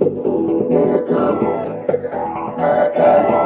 Here comes, here comes.